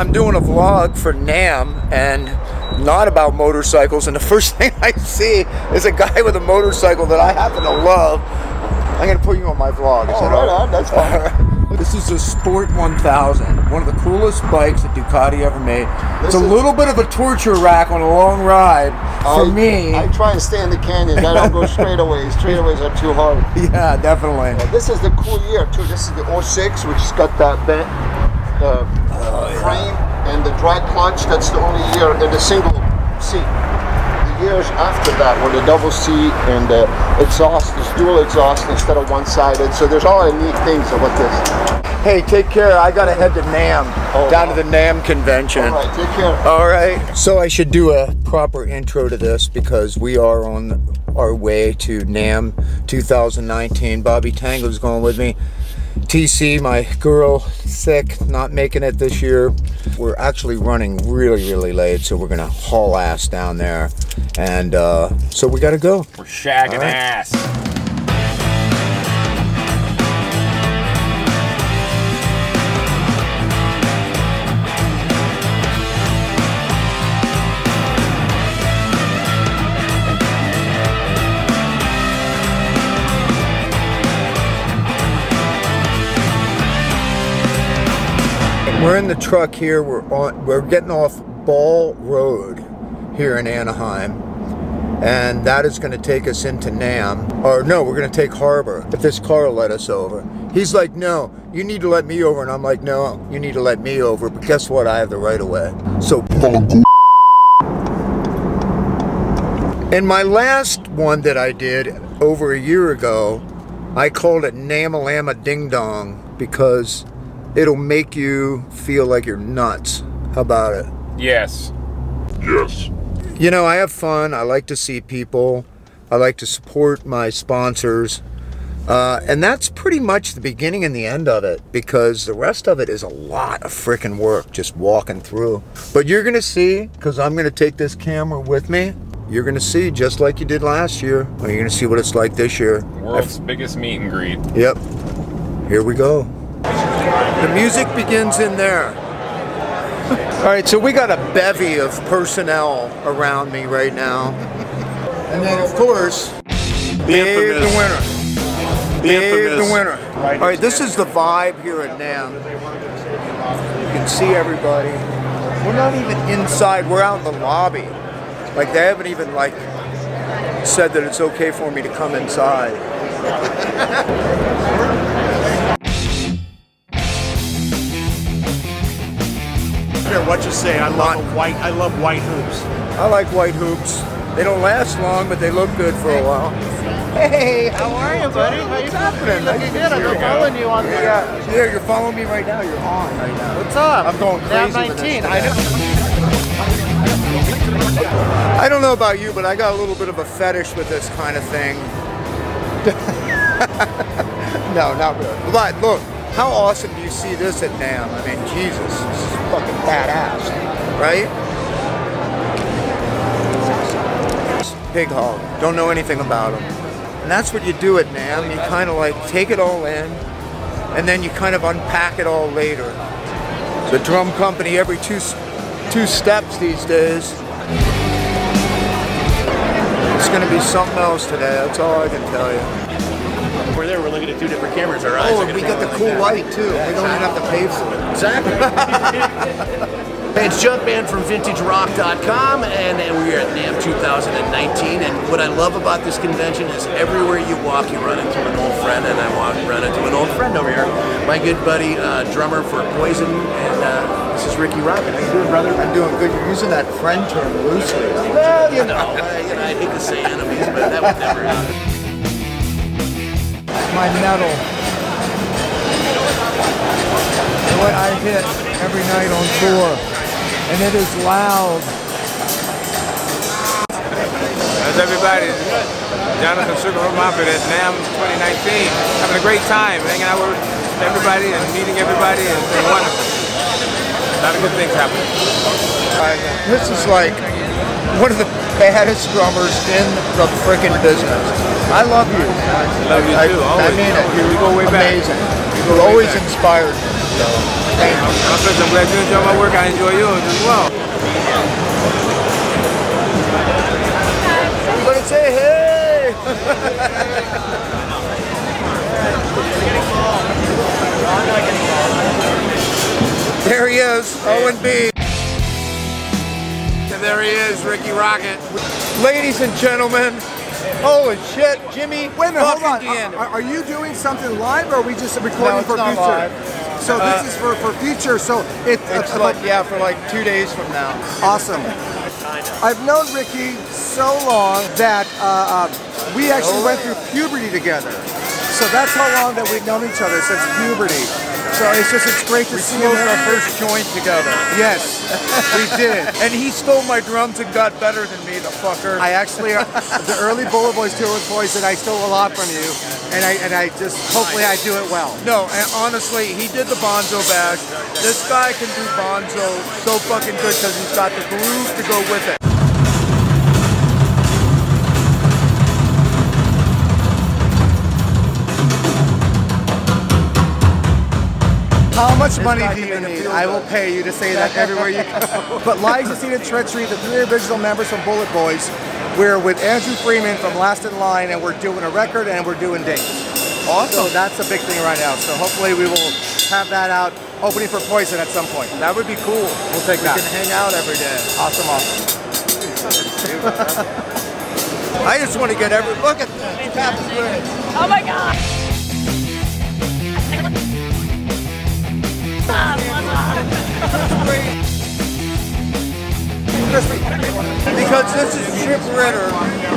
I'm doing a vlog for NAMM and not about motorcycles. And the first thing I see is a guy with a motorcycle that I happen to love. I'm gonna put you on my vlog. Is Oh, that right all- on, that's fine. This is a Sport 1000, one of the coolest bikes that Ducati ever made. It's a little bit of a torture rack on a long ride for I- me. I try and stay in the canyons. I don't go straightaways. Straightaways are too hard. yeah, definitely. This is the cool year too. This is the 06, which has got that bent uh, frame and the dry clutch. That's the only year in the single seat. The years after that were the double seat and the exhaust is dual exhaust instead of one-sided. So there's all the neat things about this. Hey, take care. I gotta head to NAMM, Oh, down to the NAMM convention. All right, take care. All right. So I should do a proper intro to this because we are on our way to NAMM 2019. Bobby Tango's going with me. TC, my girl, sick, not making it this year. We're actually running really, really late, so we're gonna haul ass down there, and uh, so we gotta go. We're shagging right. ass. We're in the truck here. We're on. We're getting off Ball Road here in Anaheim, and that is going to take us into NAMM. Or no, we're going to take Harbor. If this car will let us over. He's like, no, you need to let me over, and I'm like, no, you need to let me over. But guess what? I have the right of way. So. In my last one that I did over a year ago, I called it Namalama Ding Dong because it'll make you feel like you're nuts. How about it? Yes. Yes. You know, I have fun. I like to see people. I like to support my sponsors. Uh, and that's pretty much the beginning and the end of it because the rest of it is a lot of freaking work just walking through. But you're going to see, because I'm going to take this camera with me, you're going to see just like you did last year. Or you're going to see what it's like this year. World's biggest meet and greet. Yep. Here we go. The music begins in there. All right, so we got a bevy of personnel around me right now. And then, of course, Dave the winner. Dave the winner. All right, this is the vibe here at NAMM. You can see everybody. We're not even inside. We're out in the lobby. Like they haven't even like said that it's okay for me to come inside. care what say. I love a white. I love white hoops. I like white hoops. They don't last long, but they look good for a while. Hey, How are you, buddy? How you What's happening? Looking good. I've been following you on the. Uh, Yeah, you're following me right now. You're on right now. what's up? I'm going Down crazy with this 19. I know. I don't know about you, but I got a little bit of a fetish with this kind of thing. no, not really. But look, how awesome do you see this at NAMM? I mean, Jesus, this is fucking badass, right? Pig hog. Don't know anything about them. And that's what you do at NAMM. You kind of like take it all in, and then you kind of unpack it all later. The drum company every two two steps these days. It's going to be something else today. That's all I can tell you. We're there. We're looking at two different cameras. Our eyes Oh, we got the cool like light too. We don't even have to pay for it. Exactly. Hey, it's Jumpman from VintageRock.com, and we are at NAMM 2019. And what I love about this convention is everywhere you walk, you run into an old friend, and I walk, run into an old friend over here. My good buddy, uh, drummer for Poison, and uh, this is Rikki Robin. How you doing, brother? I'm doing good. You're using that friend term loosely. Well, you know, uh, you know, I hate to say enemies, but that would never happen. My metal. What I hit every night on tour. And it is loud. How's everybody? Jonathan Sugar Moffett at NAMM 2019. Having a great time, hanging out with everybody and meeting everybody and it's been wonderful. A lot of good things happening. I- This is like one of the baddest drummers in the freaking business. I love you. I Love you I, too, I always. mean it. We go way back. Amazing. We You're way always back. inspired. So, thank you. My pleasure. I'm glad you enjoy my work. I enjoy yours as well. Everybody say hey! there he is, Owen B. And there he is, Rikki Rockett. Ladies and gentlemen, holy shit, Jimmy Wait a minute, hold on. Are, are you doing something live or are we just recording No, for not future? live. So Uh, this is for, for future. So it, It's uh, like, yeah, for like two days from now. awesome. I've known Rikki so long that uh, uh, we actually went through puberty together. So that's how long that we've known each other since puberty. So it's just it's great to We see him. our first joint together. Yes, we did. And he stole my drums and got better than me, the fucker. I actually, uh, the early BulletBoys tour with Poison, I stole a lot from you, and I and I just hopefully I do it well. No, and honestly, he did the Bonzo bash. This guy can do Bonzo so fucking good because he's got the groove to go with it. How much money do you need? I will pay you to say that everywhere you go. but Lies to See the Treachery, the three original members from BulletBoys, we're with Andrew Freeman from Last in Line, and we're doing a record and we're doing dates. Awesome. So that's a big thing right now. So hopefully we will have that out, opening for Poison at some point. That would be cool. We'll take We that. We can hang out every day. Awesome, awesome. I just want to get every look at that. Oh my god! Because this is Chip Ritter,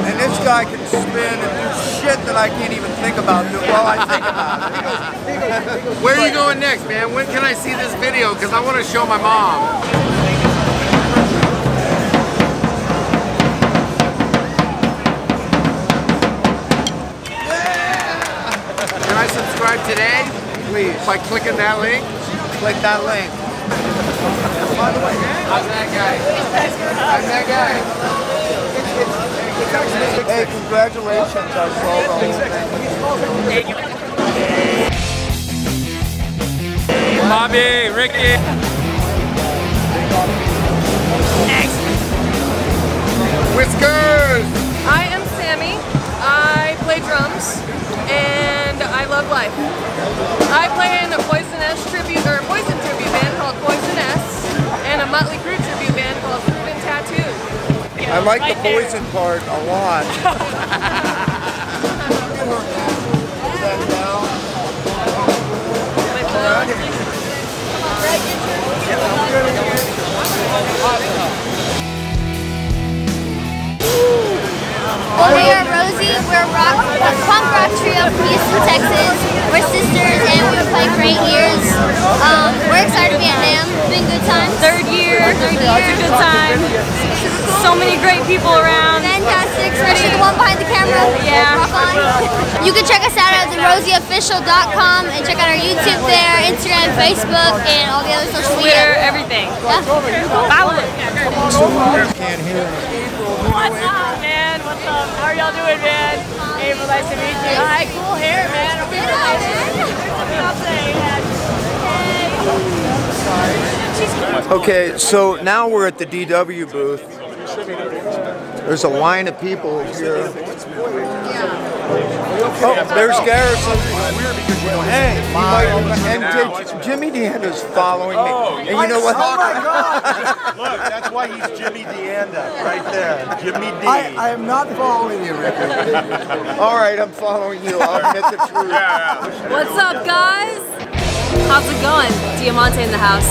and this guy can spin and do shit that I can't even think about do- while I think about it. Where are you going next, man? When can I see this video? Because I want to show my mom. Can I subscribe today Please, by clicking that link? Click that link. How's that guy? How's that guy? Hey, congratulations, I saw the whole thing. Bobby, Rikki. Whiskers! I am Sammy. I play drums and I love life. I play in a Poisonous tribute or a tribute Motley Crue tribute band called Proven Tattoo. I like the poison part a lot. Well, we are Rosie. We're a rock, a punk rock trio from Houston, Texas. We're sisters, and we've been playing for eight years. Um, we're excited to be at it's a good time. So many great people around. Fantastic, especially the one behind the camera. Yeah. You can check us out at therosieofficial.com and check out our YouTube there, Instagram, Facebook, and all the other social media. Twitter, everything. Yeah. Follow. Can't hear. What's up, man? What's up? How are y'all doing, man? April, nice to meet you. Hi, cool hair, man. Are we related? Okay, so now we're at the DW booth. There's a line of people here. Oh, there's Garrison. Hey, he might, and J- Jimmy D'Anda's following me. Oh, and you know what? Oh my God! Look, that's why he's Jimmy D'Anda, right there. Jimmy D. I, I am not following you, Rikki. All right, I'm following you. I'll admit the truth. What's up, guys? How's it going? Diamante in the house.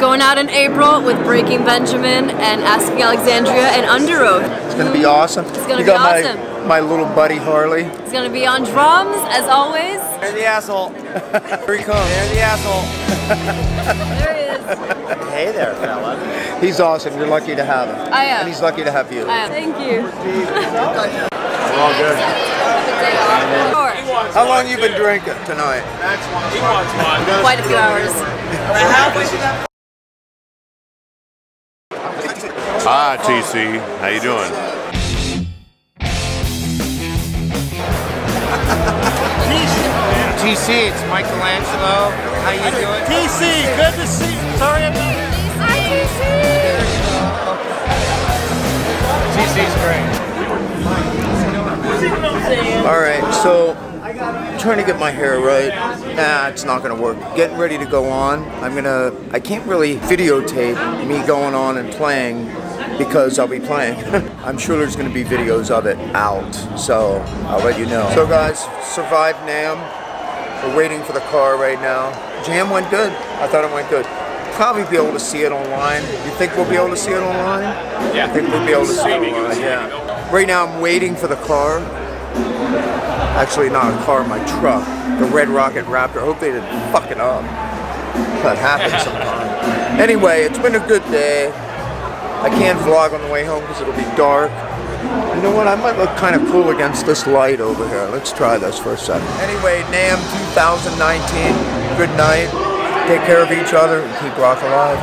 Going out in April with Breaking Benjamin and Asking Alexandria and Underoath. It's gonna be awesome. It's gonna you be got my, awesome. my little buddy Harley. He's gonna be on drums, as always. You're the asshole. Here he comes. You're the asshole. There he is. Hey there, fella. He's awesome. You're lucky to have him. I am. And he's lucky to have you. I am. Thank you. We're all good. Sure. How long you been drinking tonight? Quite a few hours. Hi, TC. How you doing? TC, it's Michelangelo. How you doing? TC, good to see you. Sorry I'm not. Hi, TC. TC's great. All right, so I'm trying to get my hair right. Nah, it's not gonna work. Getting ready to go on. I'm gonna. I can't really videotape me going on and playing because I'll be playing. I'm sure there's gonna be videos of it out, so I'll let you know. So guys, survived NAMM. We're waiting for the car right now. Jam went good. I thought it went good. Probably be able to see it online. You think we'll be able to see it online? Yeah. I think we'll be able to see it online. Yeah. Right now I'm waiting for the car. Actually, not a car, my truck. The Red Rocket Raptor. I hope they didn't fuck it up. That happens sometimes. Anyway, it's been a good day. I can't vlog on the way home because it'll be dark. You know what? I might look kind of cool against this light over here. Let's try this for a second. Anyway, NAMM 2019. Good night. Take care of each other and keep rock alive.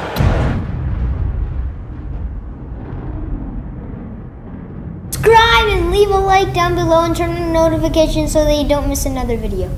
Subscribe and leave a like down below and turn on notifications so that you don't miss another video.